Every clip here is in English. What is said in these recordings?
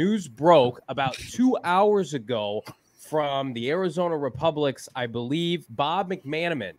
news broke about two hours ago from the Arizona Republic's, I believe, Bob McManaman,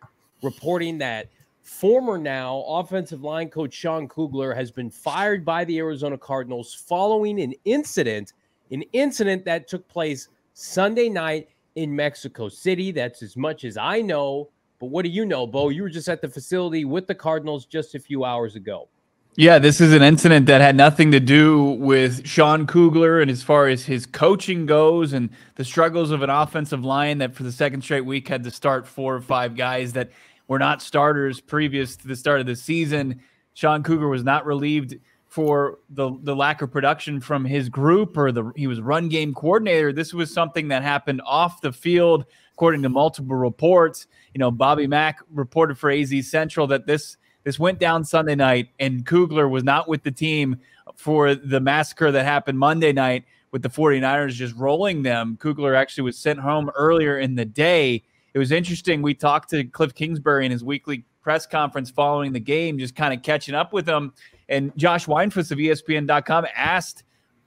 reporting that former now offensive line coach Sean Kugler has been fired by the Arizona Cardinals following an incident, an incident that took place Sunday night in Mexico City. That's as much as I know. But what do you know, Bo? You were just at the facility with the Cardinals just a few hours ago. Yeah, this is an incident that had nothing to do with Sean Kugler and as far as his coaching goes and the struggles of an offensive line that for the second straight week had to start four or five guys that were not starters previous to the start of the season. Sean Kugler was not relieved for the the lack of production from his group or the he was run game coordinator. This was something that happened off the field according to multiple reports. You know, Bobby Mack reported for AZ Central that this this went down Sunday night, and Kugler was not with the team for the massacre that happened Monday night with the 49ers just rolling them. Kugler actually was sent home earlier in the day. It was interesting. We talked to Kliff Kingsbury in his weekly press conference following the game, just kind of catching up with him. And Josh Weinfuss of ESPN.com asked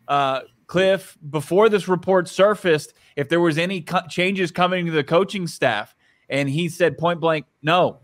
uh, Kliff before this report surfaced if there was any co- changes coming to the coaching staff. And he said point blank, no,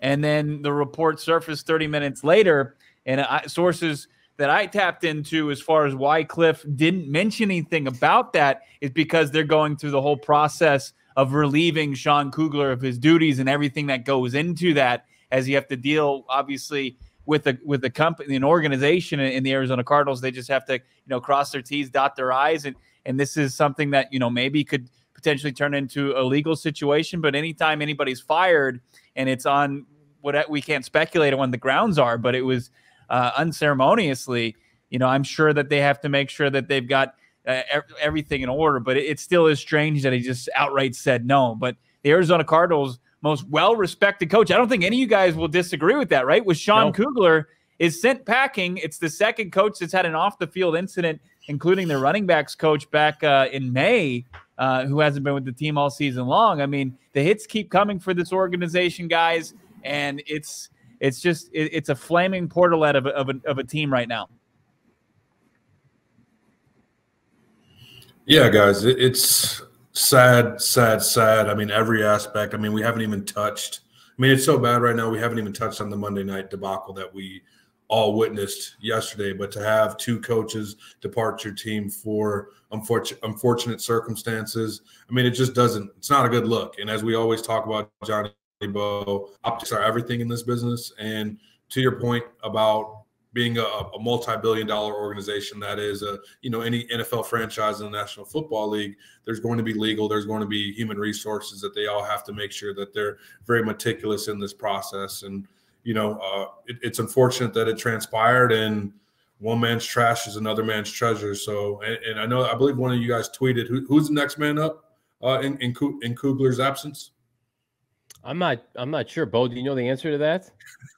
and then the report surfaced 30 minutes later. And I, sources that I tapped into as far as why Kliff didn't mention anything about that is because they're going through the whole process of relieving Sean Kugler of his duties and everything that goes into that as you have to deal obviously with the with the company an organization in the Arizona Cardinals they just have to you know cross their t's dot their i's and and this is something that you know maybe could potentially turn into a legal situation but anytime anybody's fired and it's on what we can't speculate on when the grounds are, but it was uh, unceremoniously. You know, I'm sure that they have to make sure that they've got uh, everything in order, but it, it, still is strange that he just outright said no. But the Arizona Cardinals' most well-respected coach, I don't think any of you guys will disagree with that, right? With Sean no. Kugler is sent packing. It's the second coach that's had an off-the-field incident, including the running backs coach back uh, in May uh, who hasn't been with the team all season long. I mean, the hits keep coming for this organization, guys, and it's it's just it, it's a flaming portalet of a, of, a, of a team right now. Yeah, guys, it, it's sad, sad, sad. I mean, every aspect. I mean, we haven't even touched. I mean, it's so bad right now. We haven't even touched on the Monday night debacle that we all witnessed yesterday. But to have two coaches depart your team for unfortunate unfortunate circumstances, I mean, it just doesn't. It's not a good look. And as we always talk about, Johnny Bo, optics are everything in this business. And to your point about being a, a, multi-billion dollar organization that is a you know any NFL franchise in the National Football League there's going to be legal there's going to be human resources that they all have to make sure that they're very meticulous in this process and you know, uh, it, it's unfortunate that it transpired and one man's trash is another man's treasure. So, and, and I know, I believe one of you guys tweeted who, who's the next man up uh, in, in, in Kugler's absence. I'm not. I'm not sure. Bo, do you know the answer to that?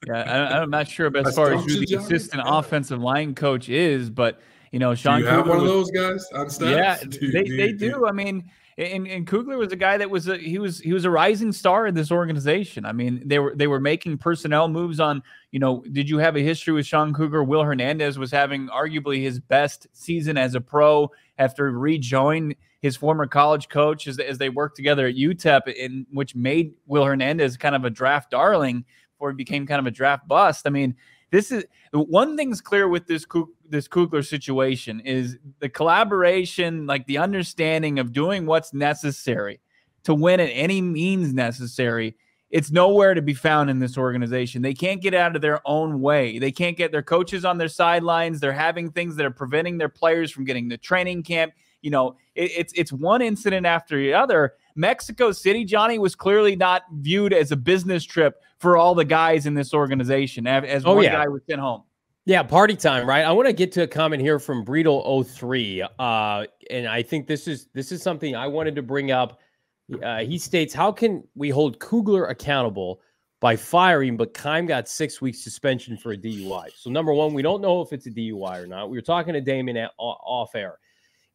Yeah, I, am not sure as far as who the assistant yeah. offensive line coach is, but you know, Sean. Do you Kugler have one was, of those guys on staff? Yeah, they, they do. I mean, and, and Kugler was a guy that was a he was he was a rising star in this organization. I mean, they were they were making personnel moves on. You know, did you have a history with Sean Kugler? Will Hernandez was having arguably his best season as a pro after rejoin his former college coach as, as they worked together at UTEP, in which made Will Hernandez kind of a draft darling before he became kind of a draft bust. I mean, this is one thing's clear with this this Kugler situation is the collaboration, like the understanding of doing what's necessary to win at any means necessary. It's nowhere to be found in this organization. They can't get out of their own way. They can't get their coaches on their sidelines. They're having things that are preventing their players from getting to training camp. You know, it, it's it's one incident after the other. Mexico City, Johnny, was clearly not viewed as a business trip for all the guys in this organization. As oh, one yeah. guy was sent home. Yeah, party time, right? I want to get to a comment here from Breedle03. Uh, and I think this is this is something I wanted to bring up. Uh, he states, How can we hold Kugler accountable by firing, but Keim got six weeks suspension for a DUI? So, number one, we don't know if it's a DUI or not. We were talking to Damon at, off air,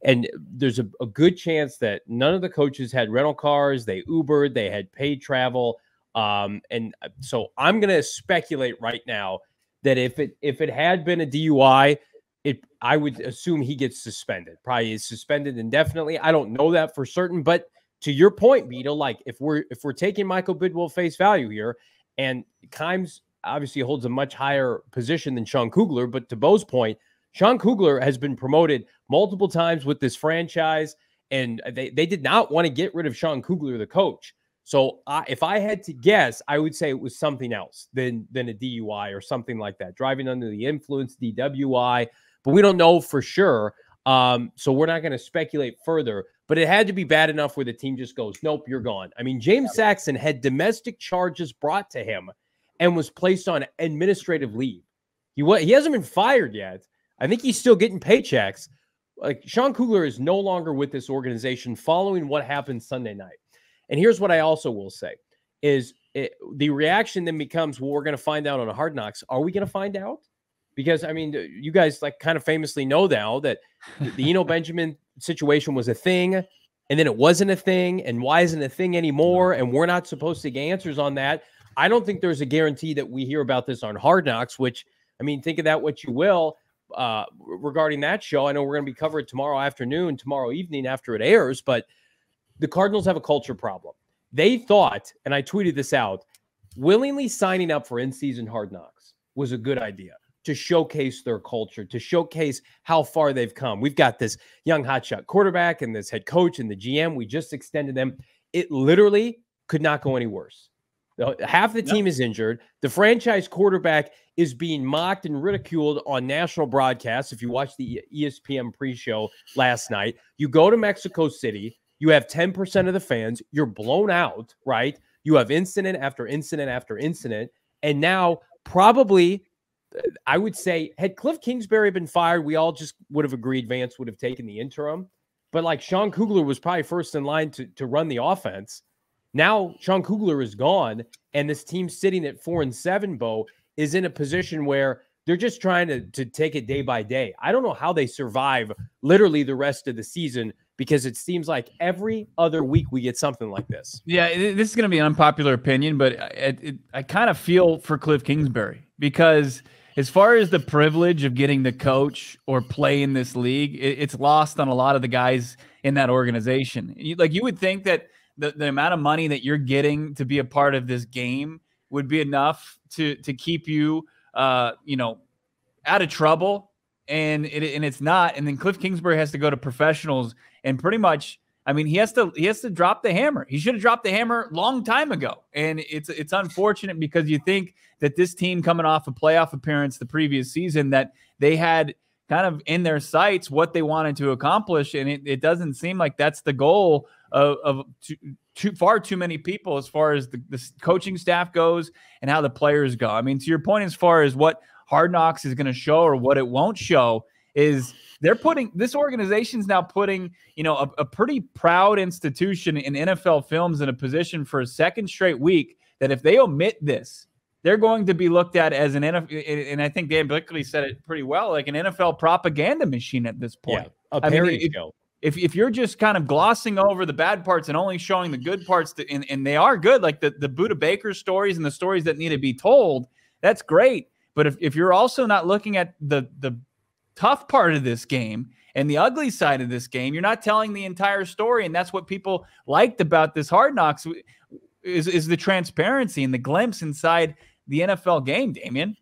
and there's a, a good chance that none of the coaches had rental cars, they Ubered, they had paid travel. Um, and uh, so I'm going to speculate right now that if it if it had been a DUI, it I would assume he gets suspended. Probably is suspended indefinitely. I don't know that for certain, but to your point, Vito, like if we're if we're taking Michael Bidwill face value here, and Keim's obviously holds a much higher position than Sean Kugler, but to Bo's point, Sean Kugler has been promoted multiple times with this franchise, and they, they did not want to get rid of Sean Kugler, the coach. So uh, if I had to guess, I would say it was something else than than a DUI or something like that, driving under the influence, DWI. But we don't know for sure. Um, so we're not going to speculate further. But it had to be bad enough where the team just goes, "Nope, you're gone." I mean, James Saxon had domestic charges brought to him and was placed on administrative leave. He was, he hasn't been fired yet. I think he's still getting paychecks. Like Sean Kugler is no longer with this organization following what happened Sunday night. And here's what I also will say is it, the reaction then becomes, well, we're going to find out on a hard knocks. Are we going to find out? Because I mean, you guys like kind of famously know now that the Eno Benjamin situation was a thing and then it wasn't a thing. And why isn't a thing anymore? And we're not supposed to get answers on that. I don't think there's a guarantee that we hear about this on Hard Knocks, which I mean, think of that what you will uh, regarding that show. I know we're going to be covered tomorrow afternoon, tomorrow evening after it airs, but the Cardinals have a culture problem. They thought, and I tweeted this out, willingly signing up for in season Hard Knocks was a good idea to showcase their culture, to showcase how far they've come. We've got this young hotshot quarterback and this head coach and the GM. We just extended them. It literally could not go any worse. Half the team is injured. The franchise quarterback is being mocked and ridiculed on national broadcasts. If you watch the ESPN pre show last night, you go to Mexico City, you have 10% of the fans, you're blown out, right? You have incident after incident after incident. And now, probably, uh, I would say, had Kliff Kingsbury been fired, we all just would have agreed Vance would have taken the interim. But like Sean Kugler was probably first in line to, to run the offense. Now Sean Kugler is gone, and this team sitting at four and seven, Bo, is in a position where they're just trying to, to take it day by day. I don't know how they survive literally the rest of the season because it seems like every other week we get something like this. Yeah, this is going to be an unpopular opinion, but it, it, I kind of feel for Kliff Kingsbury because as far as the privilege of getting to coach or play in this league, it, it's lost on a lot of the guys in that organization. You, like you would think that the, the amount of money that you're getting to be a part of this game would be enough to to keep you uh you know out of trouble and it and it's not and then Kliff Kingsbury has to go to professionals and pretty much I mean he has to he has to drop the hammer. He should have dropped the hammer long time ago. And it's it's unfortunate because you think that this team coming off a playoff appearance the previous season that they had kind of in their sights what they wanted to accomplish and it, it doesn't seem like that's the goal of, of too, too, far too many people as far as the, the coaching staff goes and how the players go. I mean, to your point, as far as what Hard Knocks is going to show or what it won't show is they're putting this organization's now putting you know a, a, pretty proud institution in NFL films in a position for a second straight week that if they omit this, they're going to be looked at as an NFL. And I think Dan Bickley said it pretty well, like an NFL propaganda machine at this point. Yeah, a I mean, show if, if you're just kind of glossing over the bad parts and only showing the good parts, to, and, and they are good, like the, the Budda Baker stories and the stories that need to be told, that's great. But if, if you're also not looking at the, the tough part of this game and the ugly side of this game, you're not telling the entire story. And that's what people liked about this Hard Knocks is, is the transparency and the glimpse inside the NFL game, Damien.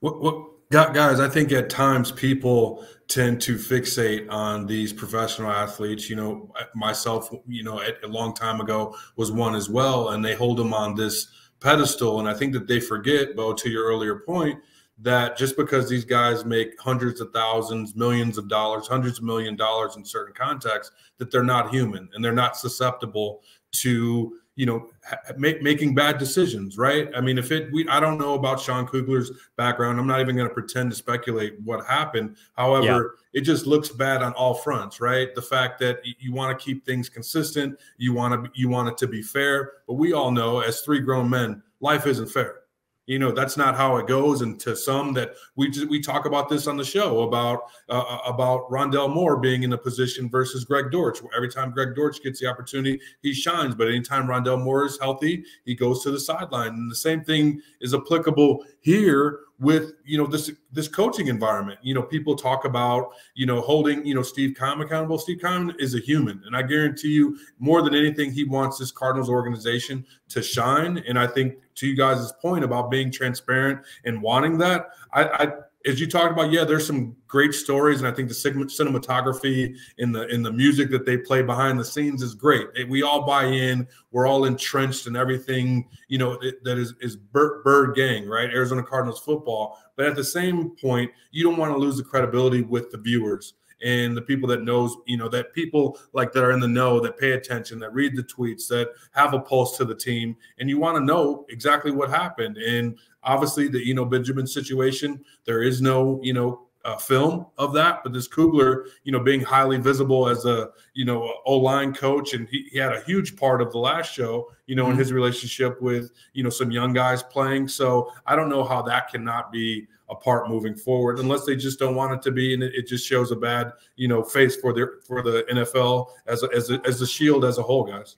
What, what guys, I think at times people tend to fixate on these professional athletes. You know, myself, you know, a, long time ago was one as well, and they hold them on this pedestal. And I think that they forget, Bo, to your earlier point, that just because these guys make hundreds of thousands, millions of dollars, hundreds of million dollars in certain contexts, that they're not human and they're not susceptible to you know, make, making bad decisions, right? I mean, if it, we, I don't know about Sean Kugler's background. I'm not even going to pretend to speculate what happened. However, yeah. it just looks bad on all fronts, right? The fact that you want to keep things consistent, you want to, you want it to be fair, but we all know as three grown men, life isn't fair you know that's not how it goes. And to some that we just, we talk about this on the show about uh, uh, about Rondale Moore being in a position versus Greg Dortch. Every time Greg Dortch gets the opportunity he shines. But anytime Rondale Moore is healthy he goes to the sideline. And the same thing is applicable here with you know this this coaching environment. You know, people talk about you know holding you know Steve Keim accountable. Steve Keim is a human, and I guarantee you, more than anything, he wants this Cardinals organization to shine. And I think to you guys' point about being transparent and wanting that, I, I as you talked about, yeah, there's some great stories, and I think the cinematography in the in the music that they play behind the scenes is great. We all buy in. We're all entrenched in everything you know that is is Bird, Bird Gang, right? Arizona Cardinals football. But at the same point, you don't want to lose the credibility with the viewers and the people that knows you know that people like that are in the know that pay attention that read the tweets that have a pulse to the team and you want to know exactly what happened. And obviously the you know benjamin situation there is no you know uh, film of that, but this Kugler, you know, being highly visible as a, you know, O line coach, and he, he, had a huge part of the last show, you know, mm-hmm. in his relationship with, you know, some young guys playing. So I don't know how that cannot be a part moving forward, unless they just don't want it to be, and it, it just shows a bad, you know, face for their for the NFL as a, as a, as the shield as a whole, guys.